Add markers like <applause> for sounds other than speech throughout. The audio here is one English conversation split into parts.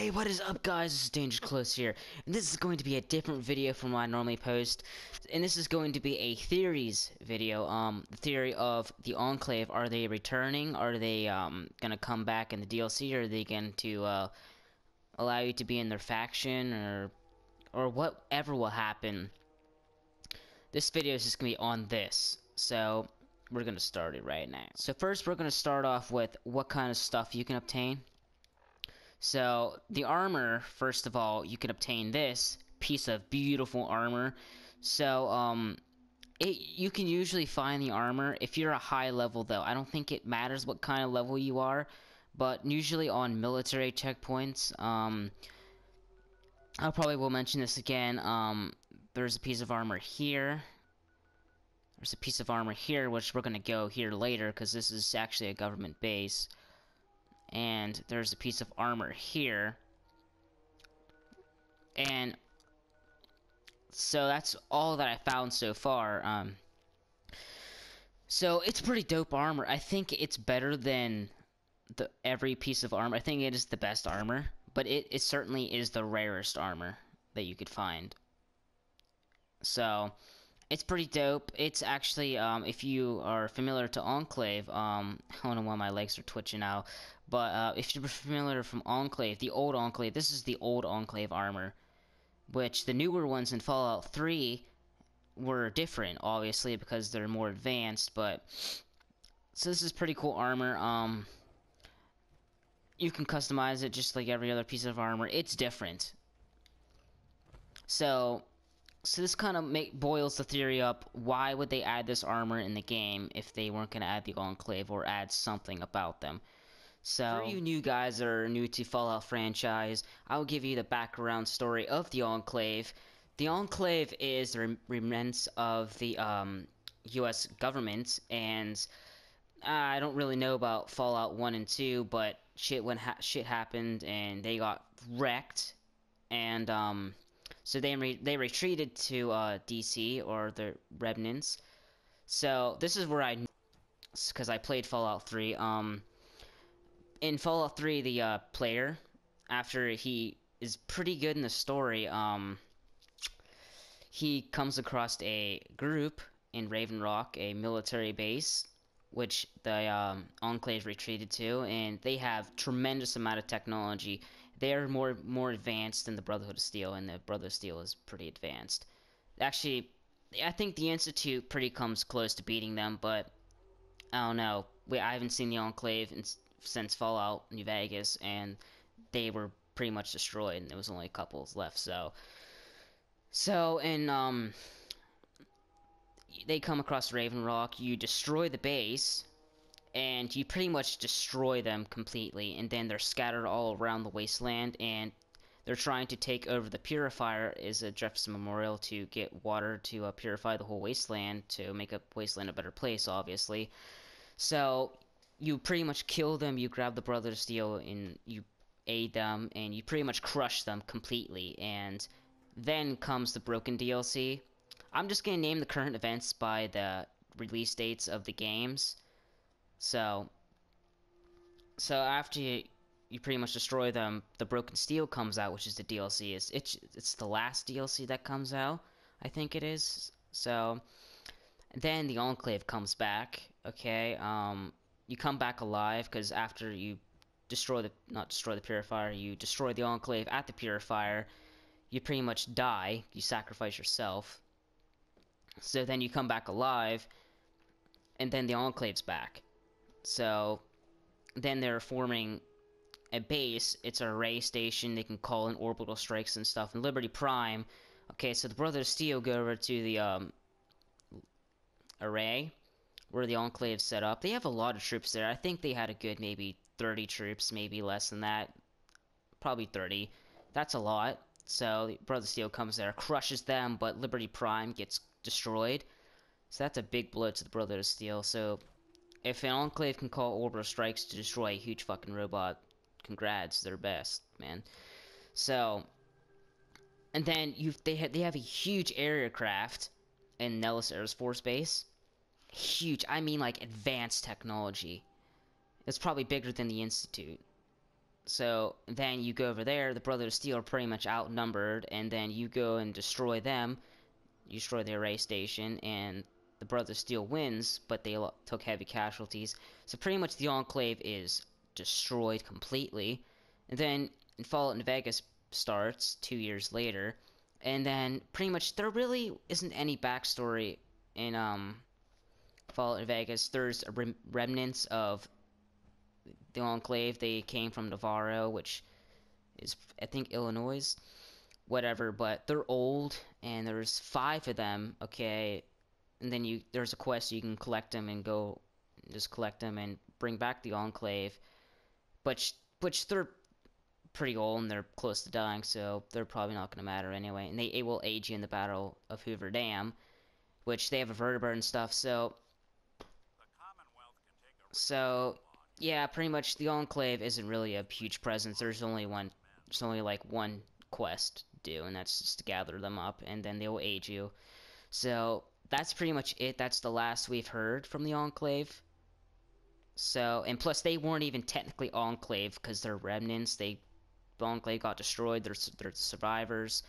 Hey, what is up guys? This is Danger Close here, and this is going to be a different video from what I normally post, and this is going to be a theories video, um, the theory of the Enclave, are they returning, are they, um, gonna come back in the DLC, or are they going to, uh, allow you to be in their faction, or, or whatever will happen. This video is just gonna be on this, so, we're gonna start it right now. So first, we're gonna start off with what kind of stuff you can obtain. So, the armor, first of all, you can obtain this piece of beautiful armor. So, um, it, you can usually find the armor if you're a high level, though. I don't think it matters what kind of level you are, but usually on military checkpoints, um, I probably will mention this again. Um, there's a piece of armor here. There's a piece of armor here, which we're going to go here later, because this is actually a government base and there's a piece of armor here. And so that's all that I found so far um, so it's pretty dope armor. I think it's better than the every piece of armor. I think it is the best armor but it, it certainly is the rarest armor that you could find. So it's pretty dope. It's actually, um, if you are familiar to Enclave, um, I don't know why my legs are twitching now, but uh, if you're familiar from Enclave, the old Enclave, this is the old Enclave armor, which the newer ones in Fallout 3 were different, obviously, because they're more advanced, but, so this is pretty cool armor, um, you can customize it just like every other piece of armor, it's different. So, so this kind of make boils the theory up. Why would they add this armor in the game if they weren't going to add the Enclave or add something about them? So, for you new guys that are new to Fallout franchise, I'll give you the background story of the Enclave. The Enclave is the remnants of the um, U.S. government, and I don't really know about Fallout 1 and 2, but shit when ha shit happened and they got wrecked, and um, so they re they retreated to uh, DC or the remnants. So this is where I, because I played Fallout 3. Um, in Fallout 3, the uh, player, after he is pretty good in the story, um, he comes across a group in Raven Rock, a military base, which the um, Enclave retreated to, and they have tremendous amount of technology. They are more more advanced than the Brotherhood of Steel, and the Brotherhood of Steel is pretty advanced. Actually, I think the Institute pretty comes close to beating them, but I don't know. We I haven't seen the Enclave in, since Fallout New Vegas, and they were pretty much destroyed, and there was only a couple left. So, so and um, they come across Raven Rock. You destroy the base, and you pretty much destroy them completely, and then they're scattered all around the wasteland, and they're trying to take over the purifier is a Jefferson Memorial to get water to uh, purify the whole wasteland to make a wasteland a better place, obviously. So you pretty much kill them, you grab the Brother Steel, and you aid them, and you pretty much crush them completely. And then comes the Broken DLC. I'm just gonna name the current events by the release dates of the games. So, so after you, you pretty much destroy them, the Broken Steel comes out, which is the DLC. It's it's it's the last DLC that comes out, I think it is. So, then the Enclave comes back. Okay, um, you come back alive because after you destroy the not destroy the purifier, you destroy the enclave at the purifier. You pretty much die. You sacrifice yourself. So then you come back alive, and then the enclave's back. So then they're forming a base. It's a array station. They can call in orbital strikes and stuff. And Liberty Prime. Okay, so the Brothers Steel go over to the um, array where the Enclave set up. They have a lot of troops there. I think they had a good maybe 30 troops, maybe less than that. Probably 30. That's a lot. So the Brother Steel comes there, crushes them, but Liberty Prime gets destroyed. So that's a big blow to the Brother Steel. So if an Enclave can call orbital strikes to destroy a huge fucking robot, congrats, they're best, man. So, and then you they have they have a huge aircraft in Nellis Air Force Base huge. I mean, like advanced technology. It's probably bigger than the institute. So then you go over there, the Brothers of Steel are pretty much outnumbered, and then you go and destroy them. You destroy the array station, and the Brothers Steel wins, but they took heavy casualties. So pretty much the Enclave is destroyed completely. And then Fallout New Vegas starts two years later, and then pretty much there really isn't any backstory in um Fallout New Vegas. There's rem remnants of the Enclave. They came from Navarro, which is I think Illinois, whatever. But they're old, and there's five of them. Okay, and then you there's a quest you can collect them and go just collect them and bring back the Enclave, but which they're pretty old and they're close to dying, so they're probably not going to matter anyway. And they it will aid you in the Battle of Hoover Dam, which they have a vertibird and stuff. So, so yeah, pretty much the Enclave isn't really a huge presence. There's only one. There's only like one quest to do, and that's just to gather them up, and then they will aid you. So that's pretty much it. That's the last we've heard from the Enclave. So, and plus they weren't even technically Enclave because they're remnants. They Enclave got destroyed. They're, they're survivors.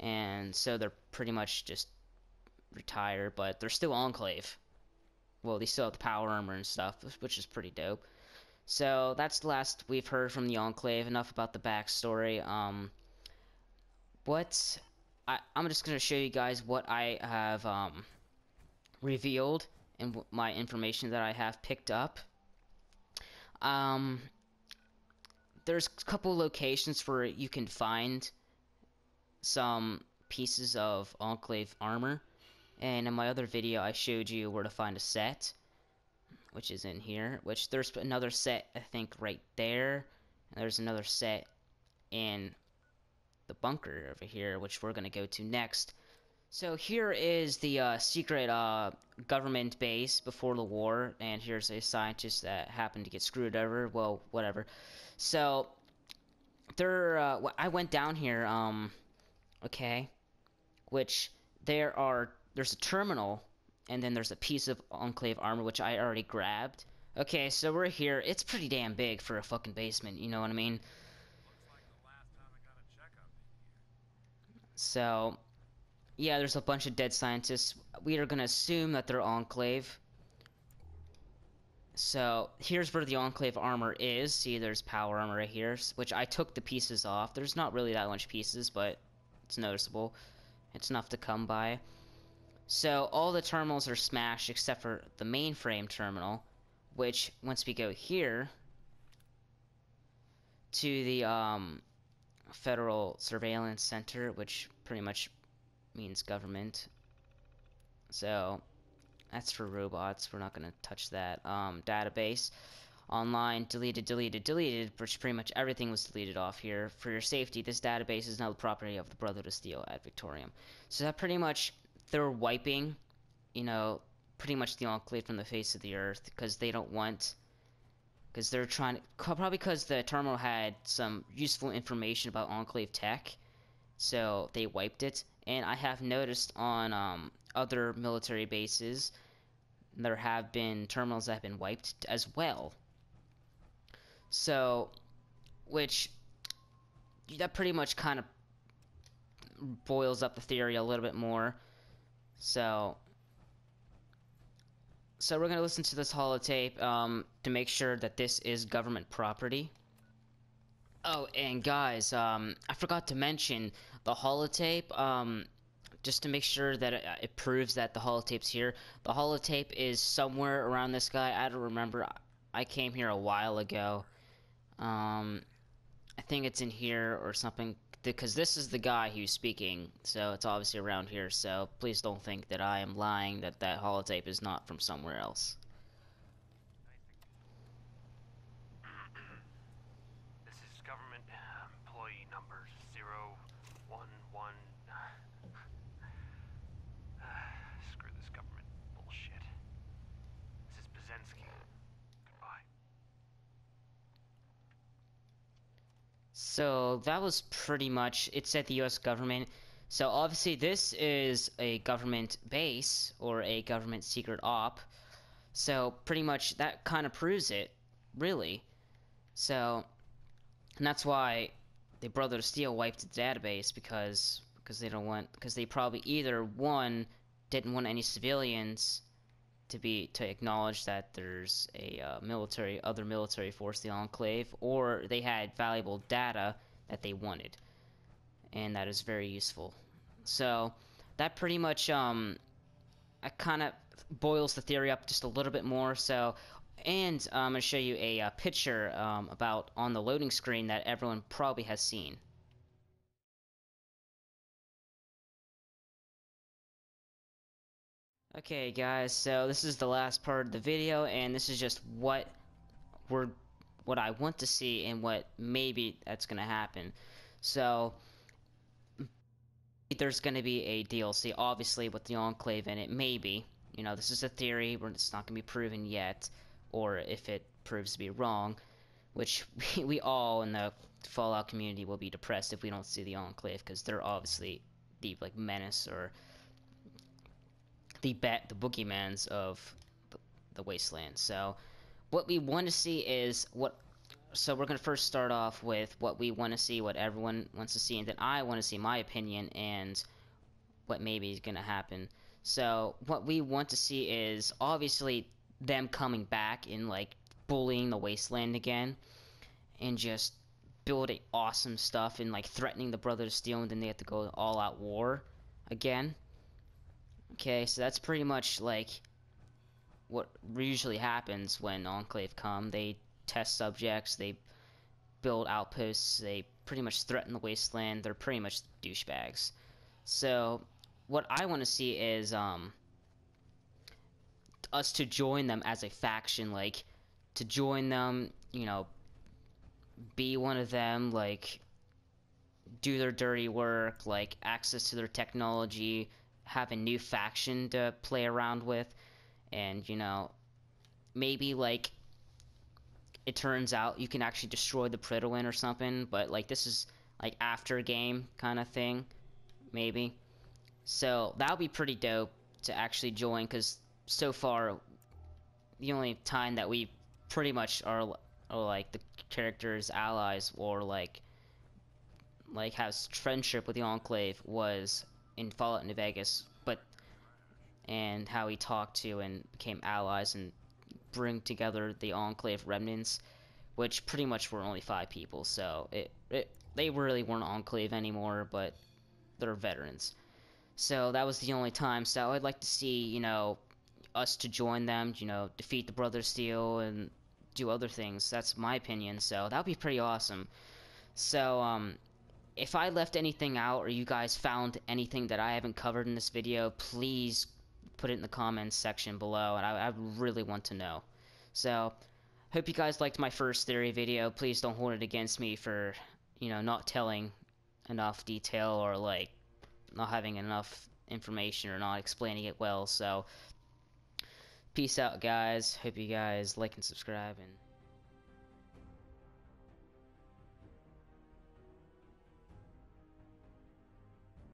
And so they're pretty much just retired, but they're still Enclave. Well, they still have the power armor and stuff, which is pretty dope. So that's the last we've heard from the Enclave. Enough about the backstory. Um, what I, am just gonna show you guys what I have um, revealed and my information that I have picked up. Um, there's a couple locations where you can find some pieces of Enclave armor. And in my other video, I showed you where to find a set, which is in here. Which there's another set, I think, right there. And there's another set in the bunker over here, which we're going to go to next. So here is the uh, secret uh, government base before the war, and here's a scientist that happened to get screwed over. Well, whatever. So there, uh, I went down here. Um, okay, which there are. There's a terminal, and then there's a piece of enclave armor which I already grabbed. Okay, so we're here. It's pretty damn big for a fucking basement. You know what I mean? So, yeah, there's a bunch of dead scientists. We are going to assume that they're Enclave. So, here's where the Enclave armor is. See, there's power armor right here, which I took the pieces off. There's not really that much pieces, but it's noticeable. It's enough to come by. So, all the terminals are smashed except for the mainframe terminal, which, once we go here, to the, um, Federal Surveillance Center, which pretty much means government. So that's for robots. We're not going to touch that. Um, database. Online, deleted, deleted, deleted, which pretty much everything was deleted off here. For your safety, this database is now the property of the Brotherhood of Steel Ad Victoriam. So that pretty much, they're wiping, you know, pretty much the Enclave from the face of the earth because they don't want because they're trying to probably because the terminal had some useful information about enclave tech so they wiped it. And i have noticed on um, other military bases there have been terminals that have been wiped as well. So which that pretty much kind of boils up the theory a little bit more. So so we're going to listen to this holotape um, to make sure that this is government property. Oh, and guys, um, I forgot to mention the holotape. Um, just to make sure that it, it, proves that the holotape's here. The holotape is somewhere around this guy. I don't remember. I came here a while ago. Um, think it's in here or something because this is the guy who's speaking, so it's obviously around here, so please don't think that I am lying that that holotape is not from somewhere else. So that was pretty much it said the US government. So obviously this is a government base or a government secret op. So pretty much that kind of proves it, really. So and that's why the Brother of Steel wiped the database because because they don't want because they probably either one didn't want any civilians to be to acknowledge that there's a uh, military other military force the enclave or they had valuable data that they wanted. And that is very useful. So that pretty much um I kind of boils the theory up just a little bit more. So and I'm going to show you a, uh, picture um, about on the loading screen that everyone probably has seen Okay guys, so this is the last part of the video and this is just what we're what I want to see and what maybe that's gonna happen. So there's gonna be a DLC obviously with the Enclave in it, maybe. You know, this is a theory, it's not gonna be proven yet, or if it proves to be wrong, which <laughs> we, we all in the Fallout community will be depressed if we don't see the Enclave because they're obviously the like menace or the bat the boogeymans of the wasteland. So what we want to see is what so we're going to first start off with what we want to see, what everyone wants to see, and then I want to see my opinion and what maybe is going to happen. So what we want to see is obviously them coming back and like bullying the wasteland again and just building awesome stuff and like threatening the Brothers of Steel and then they have to go all out war again. Okay, so that's pretty much like what usually happens when Enclave come. They test subjects, they build outposts, they pretty much threaten the wasteland. They're pretty much douchebags. So what I want to see is um us to join them as a faction, like to join them, you know, be one of them, like do their dirty work, like access to their technology, have a new faction to play around with. And you know maybe like it turns out you can actually destroy the Prydwen or something but like this is like after game kind of thing maybe. So that would be pretty dope to actually join because so far the only time that we pretty much are, are like the characters allies or like like has friendship with the enclave was in Fallout New Vegas, but and how he talked to and became allies and bring together the Enclave remnants, which pretty much were only five people. So it, it they really weren't Enclave anymore, but they're veterans. So that was the only time. So I'd like to see you know us to join them. You know, defeat the Brothers Steel and do other things. That's my opinion. So that would be pretty awesome. So um, if I left anything out or you guys found anything that I haven't covered in this video, please put it in the comments section below, and I, I really want to know. So, hope you guys liked my first theory video. Please don't hold it against me for, you know, not telling enough detail or, like, not having enough information or not explaining it well. So, peace out, guys. Hope you guys like and subscribe, and...